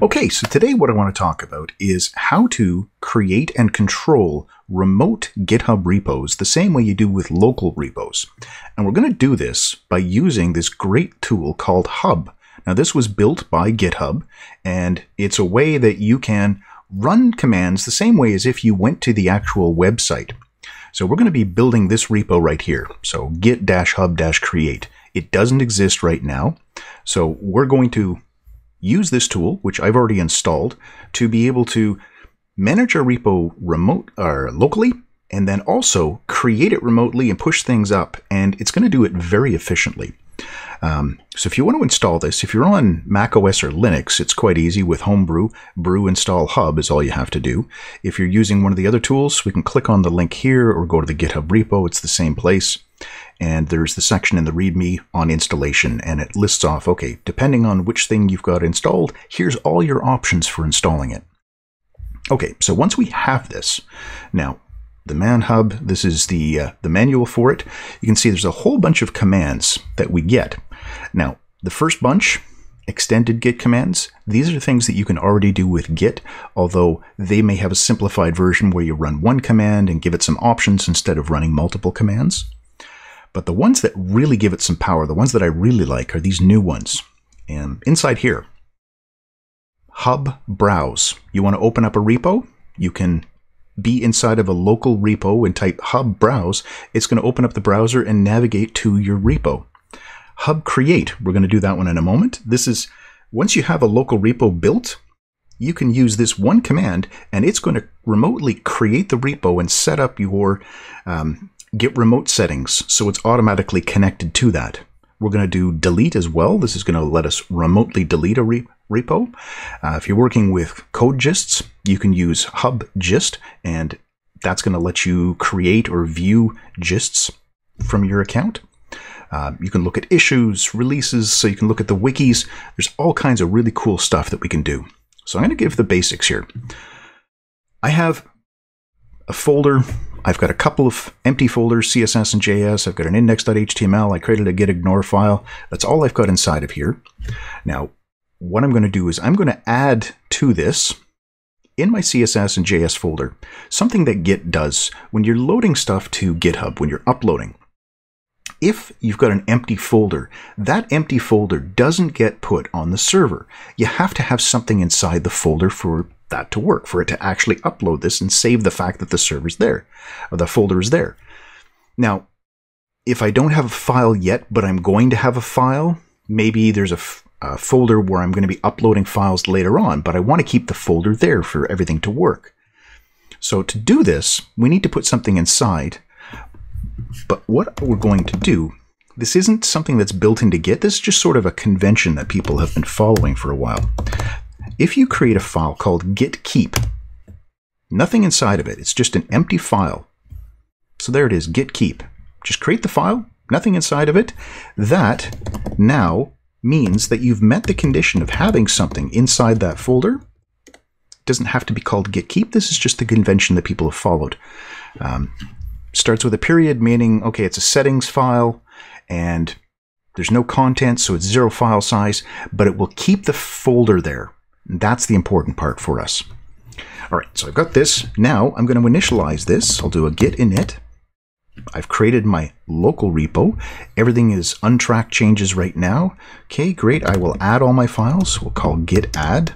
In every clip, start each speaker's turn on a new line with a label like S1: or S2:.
S1: Okay, so today what I want to talk about is how to create and control remote GitHub repos the same way you do with local repos. And we're going to do this by using this great tool called Hub. Now this was built by GitHub and it's a way that you can run commands the same way as if you went to the actual website. So we're going to be building this repo right here. So git-hub-create. It doesn't exist right now. So we're going to use this tool, which I've already installed, to be able to manage our repo remote or locally, and then also create it remotely and push things up. And it's going to do it very efficiently. Um, so if you want to install this, if you're on Mac OS or Linux, it's quite easy with Homebrew. Brew install hub is all you have to do. If you're using one of the other tools, we can click on the link here or go to the GitHub repo. It's the same place and there's the section in the README on installation, and it lists off, okay, depending on which thing you've got installed, here's all your options for installing it. Okay, so once we have this, now the man hub, this is the, uh, the manual for it. You can see there's a whole bunch of commands that we get. Now, the first bunch, extended git commands, these are things that you can already do with git, although they may have a simplified version where you run one command and give it some options instead of running multiple commands. But the ones that really give it some power, the ones that I really like, are these new ones. And inside here, Hub Browse. You want to open up a repo? You can be inside of a local repo and type Hub Browse. It's going to open up the browser and navigate to your repo. Hub Create, we're going to do that one in a moment. This is, once you have a local repo built, you can use this one command and it's going to remotely create the repo and set up your um, Git remote settings so it's automatically connected to that. We're going to do delete as well. This is going to let us remotely delete a re repo. Uh, if you're working with code gists, you can use hub gist and that's going to let you create or view gists from your account. Uh, you can look at issues, releases, so you can look at the wikis. There's all kinds of really cool stuff that we can do. So I'm going to give the basics here. I have a folder I've got a couple of empty folders, CSS and JS. I've got an index.html. I created a gitignore file. That's all I've got inside of here. Now, what I'm going to do is I'm going to add to this in my CSS and JS folder something that Git does when you're loading stuff to GitHub, when you're uploading. If you've got an empty folder, that empty folder doesn't get put on the server. You have to have something inside the folder for that to work, for it to actually upload this and save the fact that the server's there, or the folder is there. Now, if I don't have a file yet, but I'm going to have a file, maybe there's a, folder where I'm going to be uploading files later on, but I want to keep the folder there for everything to work. So to do this, we need to put something inside. But what we're going to do, this isn't something that's built into Git. This is just sort of a convention that people have been following for a while. If you create a file called git keep, nothing inside of it, it's just an empty file. So there it is, git keep. Just create the file, nothing inside of it. That now means that you've met the condition of having something inside that folder. It doesn't have to be called git keep. This is just the convention that people have followed. Um, starts with a period, meaning, okay, it's a settings file, and there's no content, so it's zero file size, but it will keep the folder there. That's the important part for us. All right, so I've got this. Now I'm going to initialize this. I'll do a git init. I've created my local repo. Everything is untracked changes right now. Okay, great. I will add all my files. We'll call git add.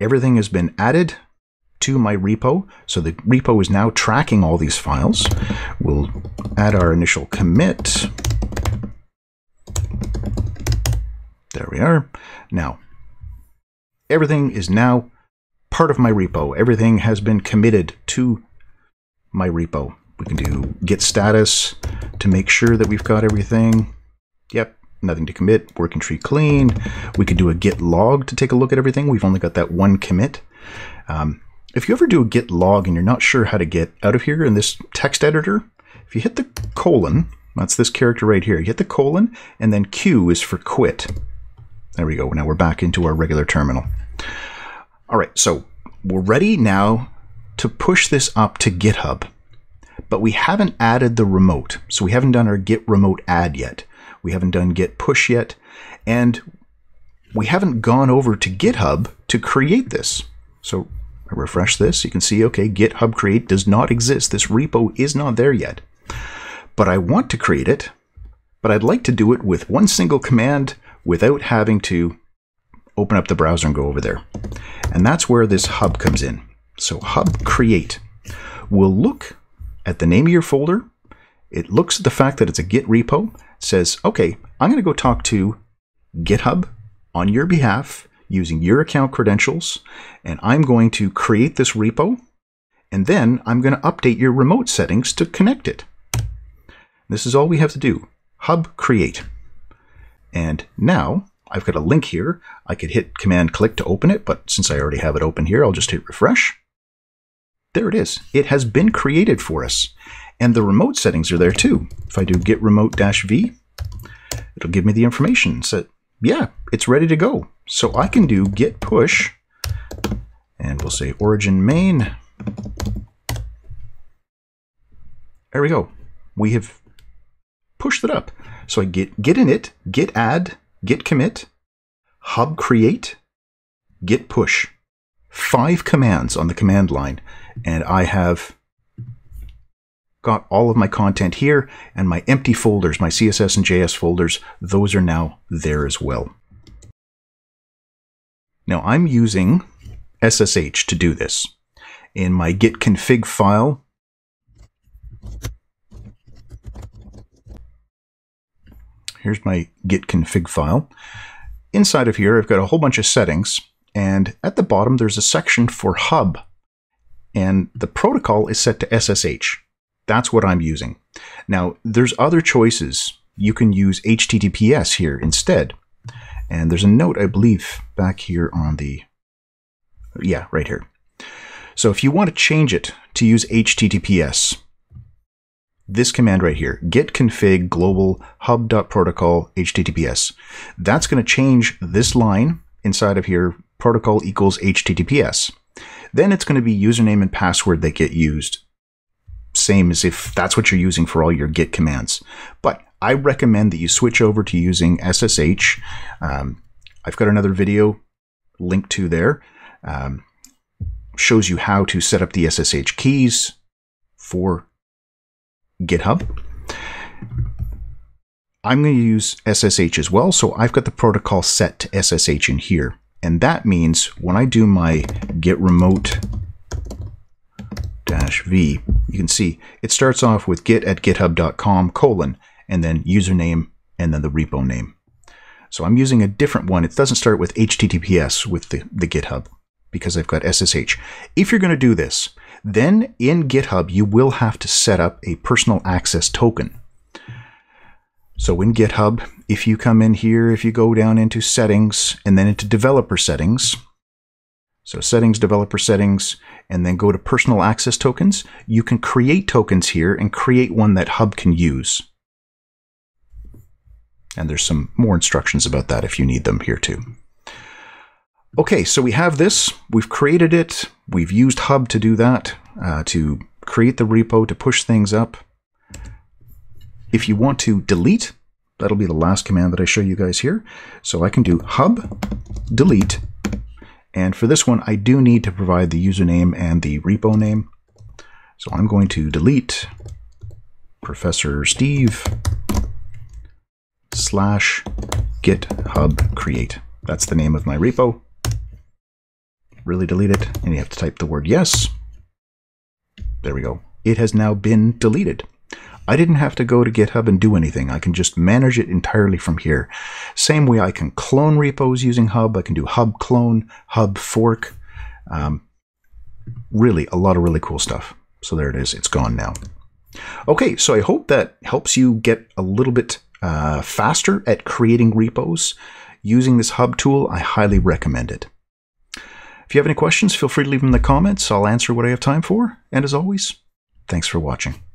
S1: Everything has been added to my repo. So the repo is now tracking all these files. We'll add our initial commit. There we are. Now, everything is now part of my repo. Everything has been committed to my repo. We can do git status to make sure that we've got everything. Yep, nothing to commit, working tree clean. We could do a git log to take a look at everything. We've only got that one commit. Um, if you ever do a git log and you're not sure how to get out of here in this text editor, if you hit the colon, that's this character right here, you hit the colon, and then Q is for quit. There we go. Now we're back into our regular terminal. All right, so we're ready now to push this up to GitHub, but we haven't added the remote. So we haven't done our git remote add yet. We haven't done git push yet. And we haven't gone over to GitHub to create this. So I refresh this. You can see, okay, GitHub create does not exist. This repo is not there yet. But I want to create it, but I'd like to do it with one single command without having to open up the browser and go over there. And that's where this hub comes in. So hub create will look at the name of your folder. It looks at the fact that it's a Git repo, says, okay, I'm going to go talk to GitHub on your behalf using your account credentials, and I'm going to create this repo, and then I'm going to update your remote settings to connect it. This is all we have to do. Hub create. And now I've got a link here. I could hit command click to open it, but since I already have it open here, I'll just hit refresh. There it is. It has been created for us. And the remote settings are there too. If I do git remote dash V, it'll give me the information. So yeah, it's ready to go. So I can do git push, and we'll say origin main. There we go. We have pushed it up. So I get git init, git add, git commit, hub create, git push. Five commands on the command line, and I have got all of my content here, and my empty folders, my CSS and JS folders, those are now there as well. Now I'm using SSH to do this. In my git config file, Here's my git config file. Inside of here, I've got a whole bunch of settings, and at the bottom, there's a section for hub, and the protocol is set to SSH. That's what I'm using. Now, there's other choices. You can use HTTPS here instead. And there's a note, I believe, back here on the, yeah, right here. So if you want to change it to use HTTPS, this command right here, git config global hub.protocol HTTPS. That's going to change this line inside of here, protocol equals HTTPS. Then it's going to be username and password that get used. Same as if that's what you're using for all your git commands. But I recommend that you switch over to using SSH. Um, I've got another video linked to there. Um, shows you how to set up the SSH keys for GitHub. I'm going to use SSH as well, so I've got the protocol set to SSH in here. And that means when I do my git remote dash v, you can see it starts off with git at github.com colon and then username and then the repo name. So I'm using a different one. It doesn't start with HTTPS with the, the GitHub because I've got SSH. If you're going to do this, then in GitHub, you will have to set up a personal access token. So in GitHub, if you come in here, if you go down into settings and then into developer settings, so settings, developer settings, and then go to personal access tokens, you can create tokens here and create one that Hub can use. And there's some more instructions about that if you need them here too. Okay, so we have this. We've created it. We've used Hub to do that, uh, to create the repo, to push things up. If you want to delete, that'll be the last command that I show you guys here. So I can do hub delete. And for this one, I do need to provide the username and the repo name. So I'm going to delete Professor Steve slash github create. That's the name of my repo really delete it, and you have to type the word yes. There we go. It has now been deleted. I didn't have to go to GitHub and do anything. I can just manage it entirely from here. Same way I can clone repos using Hub. I can do Hub clone, Hub fork. Um, really, a lot of really cool stuff. So there it is. It's gone now. Okay, so I hope that helps you get a little bit uh, faster at creating repos. Using this Hub tool, I highly recommend it. If you have any questions, feel free to leave them in the comments. I'll answer what I have time for. And as always, thanks for watching.